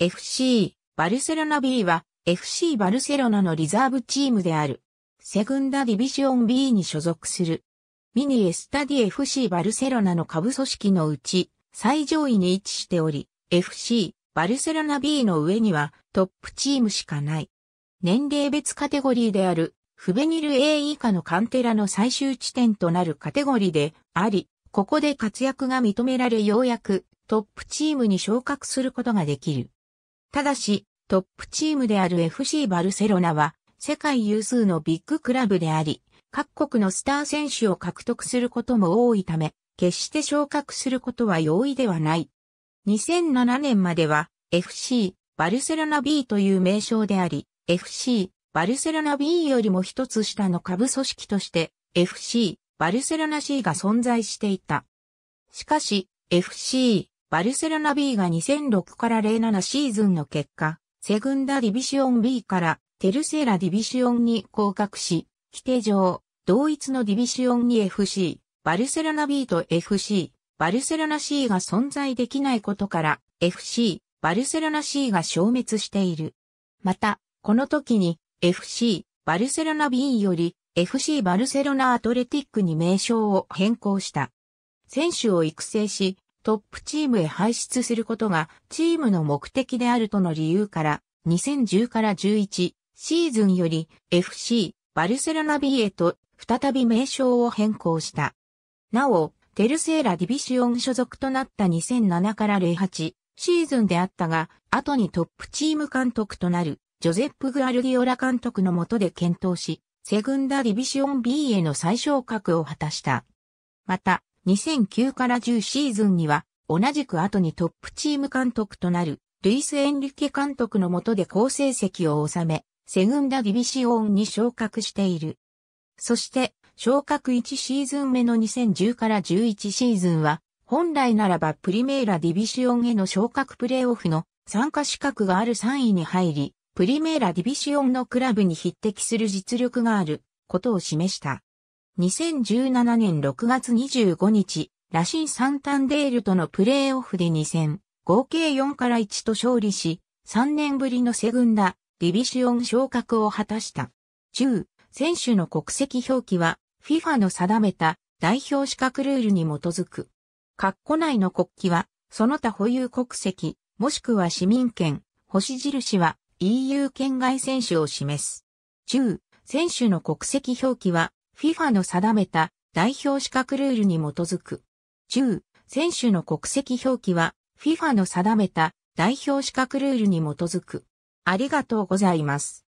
FC バルセロナ B は FC バルセロナのリザーブチームである。セグンダディビション B に所属する。ミニエスタディ FC バルセロナの下部組織のうち最上位に位置しており、FC バルセロナ B の上にはトップチームしかない。年齢別カテゴリーであるフベニル A 以下のカンテラの最終地点となるカテゴリーであり、ここで活躍が認められようやくトップチームに昇格することができる。ただし、トップチームである FC バルセロナは世界有数のビッグクラブであり、各国のスター選手を獲得することも多いため、決して昇格することは容易ではない。2007年までは FC バルセロナ B という名称であり、FC バルセロナ B よりも一つ下の下部組織として FC バルセロナ C が存在していた。しかし FC バルセロナ B が2006から07シーズンの結果、セグンダディビシオン B からテルセーラディビシオンに降格し、規定上、同一のディビシオンに FC バルセロナ B と FC バルセロナ C が存在できないことから FC バルセロナ C が消滅している。また、この時に FC バルセロナ B より FC バルセロナアトレティックに名称を変更した。選手を育成し、トップチームへ輩出することがチームの目的であるとの理由から2010から11シーズンより FC バルセロナ B へと再び名称を変更した。なお、テルセーラディビシオン所属となった2007から08シーズンであったが、後にトップチーム監督となるジョゼップ・グアルディオラ監督の下で検討し、セグンダディビシオン B への再昇格を果たした。また、2009から10シーズンには、同じく後にトップチーム監督となるルイス・エンリケ監督の下で好成績を収め、セグンダディビシオンに昇格している。そして、昇格1シーズン目の2010から11シーズンは、本来ならばプリメーラディビシオンへの昇格プレーオフの参加資格がある3位に入り、プリメーラディビシオンのクラブに匹敵する実力があることを示した。2017年6月25日、ラシン・サンタンデールとのプレーオフで2戦、合計4から1と勝利し、3年ぶりのセグンダ、ディビシオン昇格を果たした。10、選手の国籍表記は FIFA の定めた代表資格ルールに基づく。括弧内の国旗は、その他保有国籍、もしくは市民権、星印は EU 圏外選手を示す。10、選手の国籍表記は FIFA の定めた代表資格ルールに基づく。10、選手の国籍表記は FIFA の定めた代表資格ルールに基づく。ありがとうございます。